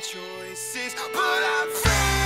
choices, but I'm free.